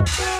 Bye.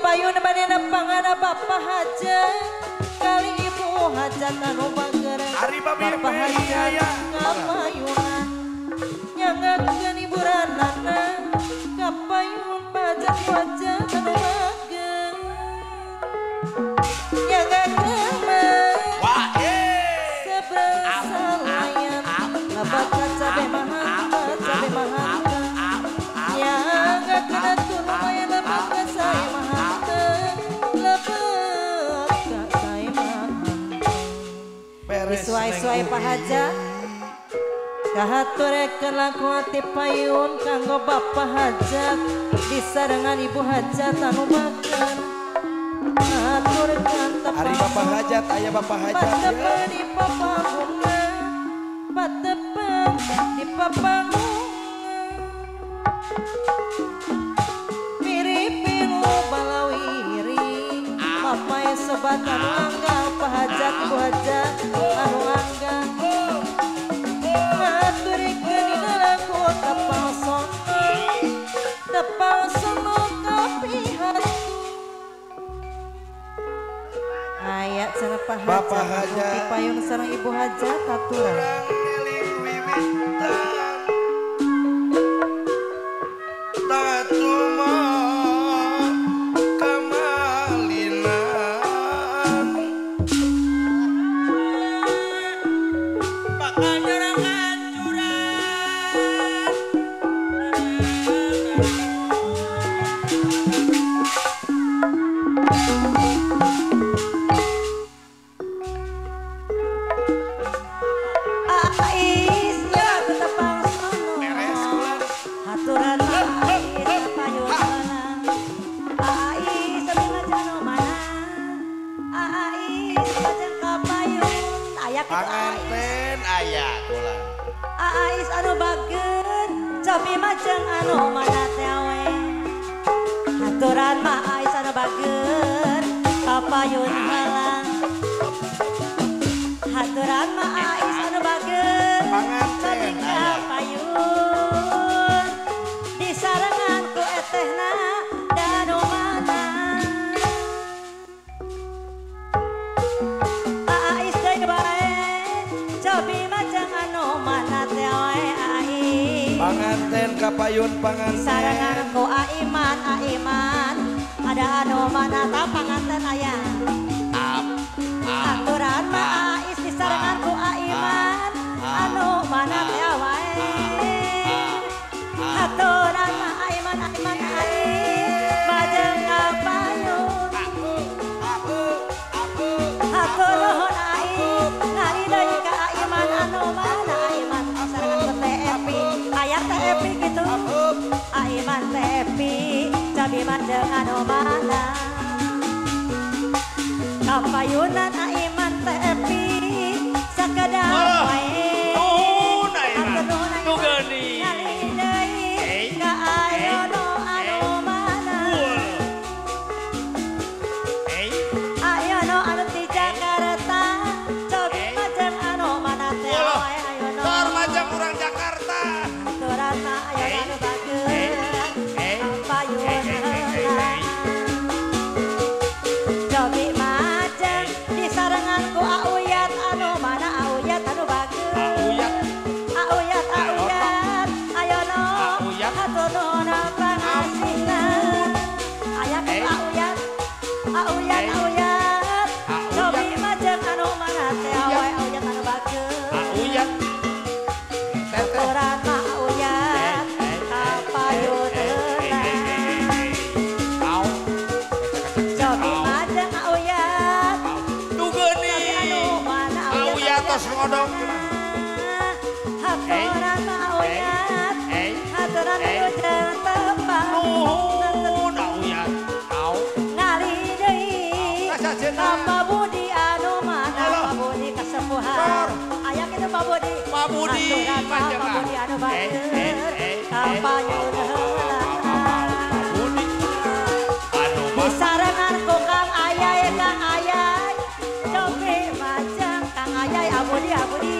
payun badena pangana bapa hajat kali ibu hajat anu bager bapa hajat kapayunan yang ngakeun hiburan Suai-suai pahaja. Kahaturekeun laku hati payun kanggo bapak hajat. Bisa dengan ibu hajat anu makan. Aturkan tepat Hari bapak hajat ayah bapak hajat Patepe ya. di papa bunga. Patepe di papa bunga. Miripin balawiri Papai sobat anu angga pahajat ibu hajat Sana pahajat Bapak hajat Payung sarang ibu hajat aturan panganten sarangan ku aiman aiman. Ada anu mana ta panganten aya hayang teh epi gitu. Aiman teh epi Cabi mandeng anu mana? Kapayunan Aiman teh epi Sekedar wae Dauyat Aturan hujan tebang Nuhun budi anu Budi Ayah kita Pak Budi. Budi Budi anu kang ayah Cobi macam kang ayah abudi.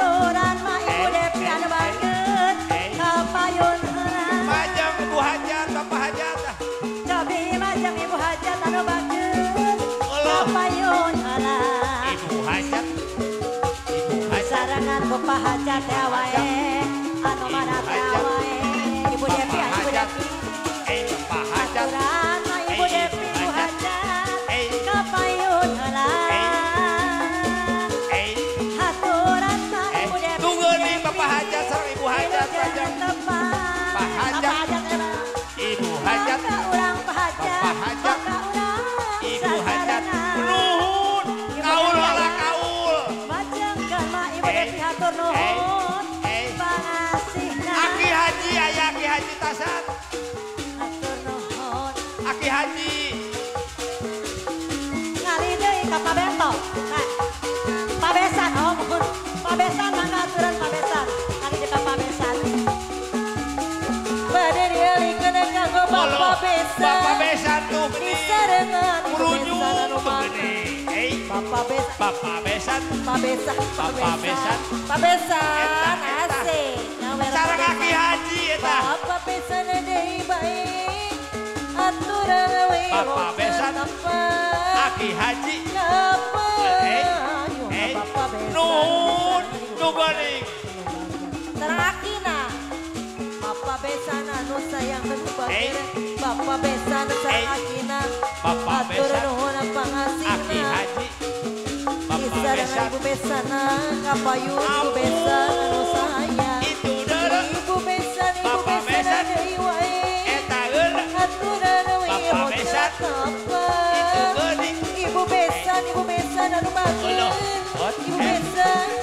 baturan Mayu Depian banget kapayun Majang Ibu Hajat, Bapak Hajat. Cabi majang Ibu Hajat anu banget kapayun Ibu Hajat. Ibu Hajat. Sarangan Bapak Hajat ya wae. Anu mana wae? Ibu depi Ibu Depian eh, Bapak Hajat. Papa besan, papa besan, papa besan, papa besan asik. Cara kaki haji eta. Besan deui bae aturan we besan. kaki haji. Ngapa eh nun nu balik terakina Bapak besana nu sayang bentuk bagere Bapak besana sarang Papa besan besana anu eh. eh. Atur nuhun pangasina Aki haji. Saranaibu besana Kapayu besana no saya Ibu besana e besana Dei wae Aturana wae Otra tapa Ibu besana ibu besana Numa kun Ibu besana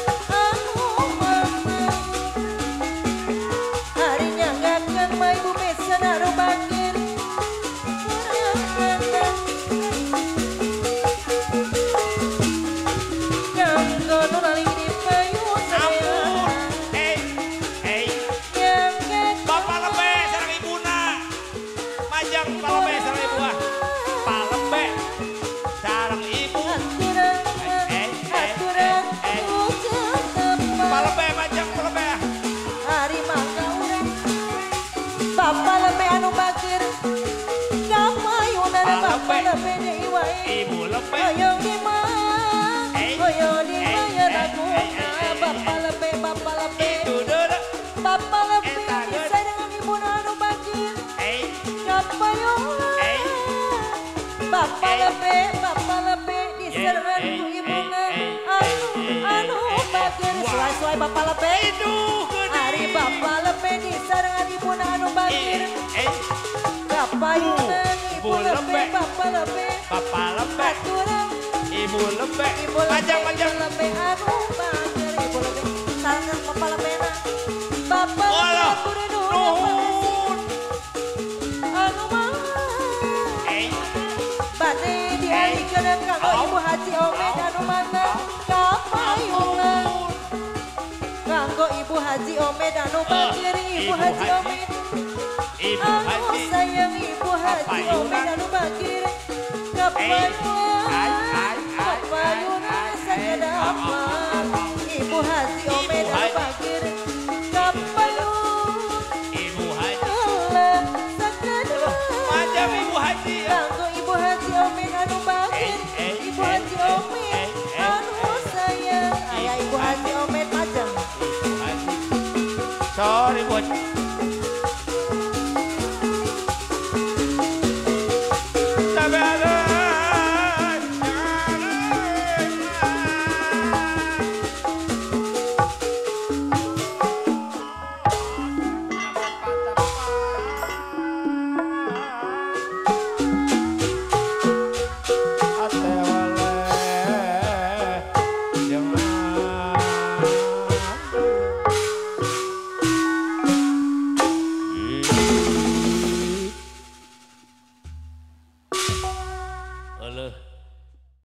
Bapak Ibu mana eh, laguna eh, eh, eh, Bapak lebe bapak lebe Itu deuda. Bapak deuda. dengan ibu anu bakir Eh, Kapayunan Eh. Bapak lebe bapak lebe diserang Eh, ku eh, eh, Anu anu wah. Suai-suai bapak lebe itu. Hari bapak lepe di sarangan ibu anu Eh, eh, Kapayunan ibu Bu lepe lepe. bapak lepe Bapak lembe. Aturan Ibu lembe. ibu lepe Majang majang. ibu anu bakir Ibu lepe sarangan bapak lepe na Bapak anu Nuhun. Anu mah. Eh, Bade dialihkeun kanggo Au. ibu haji omen anu mana Kapayunan Kanggo ibu haji omen anu bakir Ibu haji omen Ibu Aku haji. sayang ibu haji omen anu Bapak Ibu hati omen Kapan Ibu hati ibu hati ya.